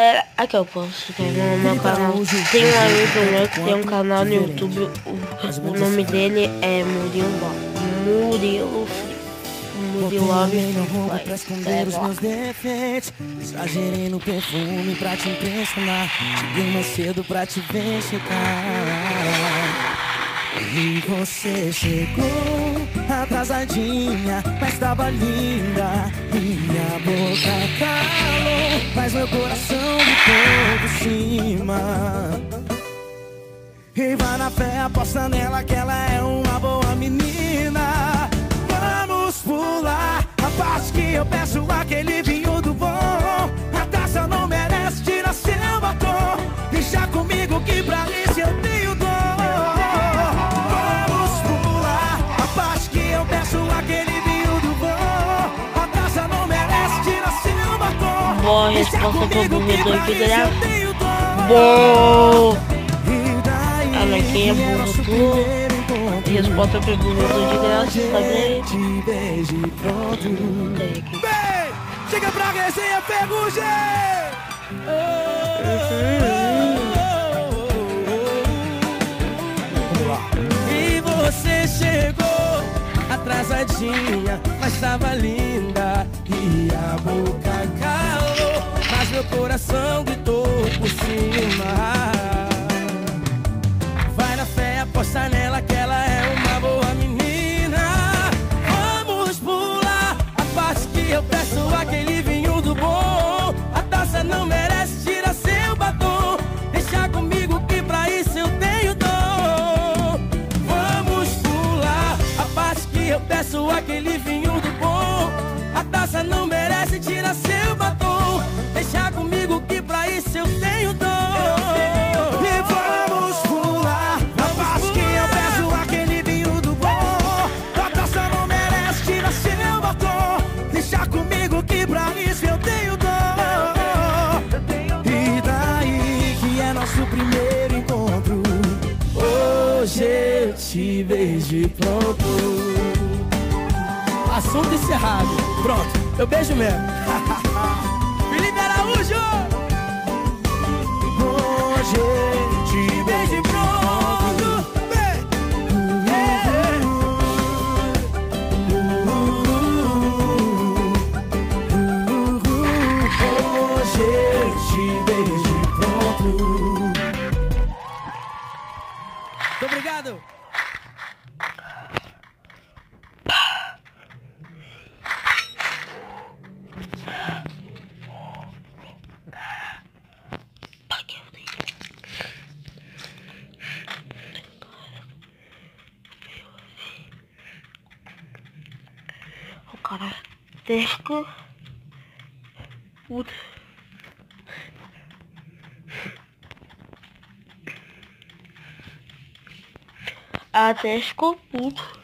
É, aqui eu posso ter no meu canal. Tem um amigo meu que tem um canal no YouTube. O, o nome dele é Murilo. Murilo Murilo Love pra esconder os meus defeitos Exagerei no perfume pra te impressionar Cheguei mais cedo pra te ver chegar e você chegou atrasadinha, mas tava linda. Minha boca calou, mas meu coração cima. E vai na fé, aposta nela que ela é uma boa menina. Vamos pular a parte que eu peço aquele vinho do bom. A taça não merece, tira seu batom. Deixa comigo que pra isso eu tenho. boa a resposta que eu duvidou aqui ganhar. Bom! Olha quem é burro tu. Resposta pro duvidou de graça, sabe? Chega pra resenha, ferrugem! E você chegou atrasadinha, mas tava linda e a boca meu coração gritou por cima. Vai na fé, aposta nela que ela é uma boa menina. Vamos pular a parte que eu peço aquele vinho do bom. A taça não merece, tira seu batom. Deixa comigo que pra isso eu tenho dom. Vamos pular a parte que eu peço aquele vinho isso eu tenho dor. E vamos pular a paz que eu peço aquele vinho do bom. A taça não merece, tira seu batom. Deixa comigo que pra isso eu tenho dor. E daí que é nosso primeiro encontro. Hoje eu te vejo pronto. Assunto encerrado. Pronto, eu beijo mesmo. Hoje te beijo pronto Hoje te beijo pronto Muito obrigado Tesco. Puta. A Tesco, puto.